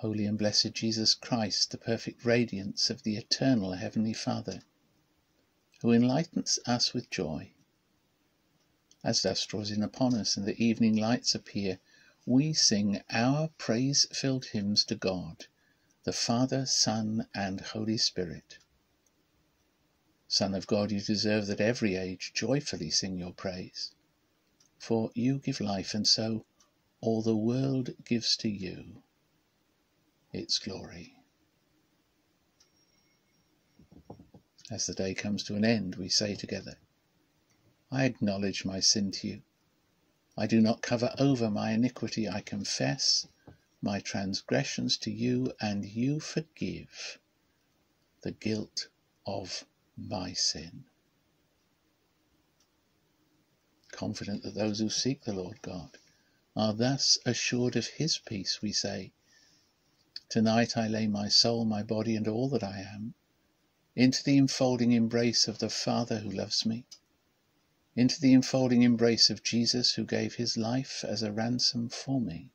Holy and blessed Jesus Christ, the perfect radiance of the eternal Heavenly Father, who enlightens us with joy. As dusk draws in upon us and the evening lights appear, we sing our praise filled hymns to God, the Father, Son, and Holy Spirit. Son of God, you deserve that every age joyfully sing your praise. For you give life, and so all the world gives to you its glory. As the day comes to an end, we say together, I acknowledge my sin to you. I do not cover over my iniquity. I confess my transgressions to you, and you forgive the guilt of my sin. Confident that those who seek the Lord God are thus assured of his peace, we say, Tonight I lay my soul, my body, and all that I am into the enfolding embrace of the Father who loves me, into the enfolding embrace of Jesus who gave his life as a ransom for me,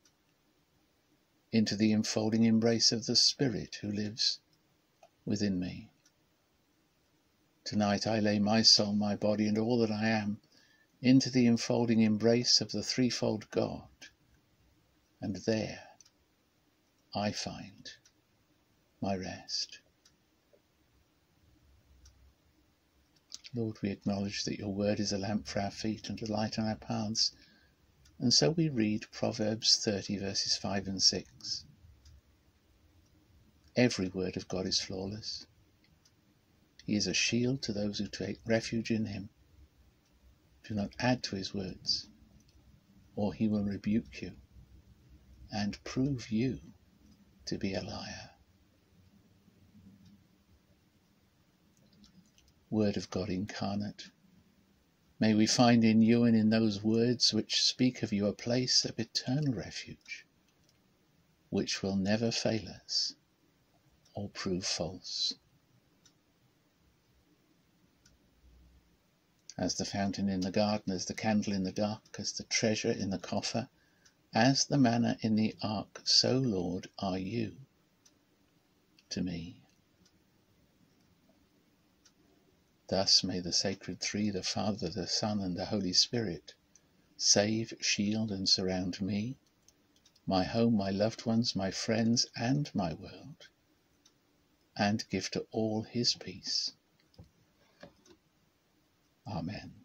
into the enfolding embrace of the Spirit who lives within me. Tonight I lay my soul, my body, and all that I am into the enfolding embrace of the threefold God, and there I find my rest. Lord, we acknowledge that your word is a lamp for our feet and a light on our paths, and so we read Proverbs 30, verses 5 and 6. Every word of God is flawless. He is a shield to those who take refuge in him. Do not add to his words, or he will rebuke you and prove you to be a liar. Word of God incarnate, may we find in you and in those words which speak of you a place of eternal refuge, which will never fail us or prove false. as the fountain in the garden, as the candle in the dark, as the treasure in the coffer, as the manna in the ark, so, Lord, are you to me. Thus may the sacred three, the Father, the Son, and the Holy Spirit, save, shield, and surround me, my home, my loved ones, my friends, and my world, and give to all his peace Amen.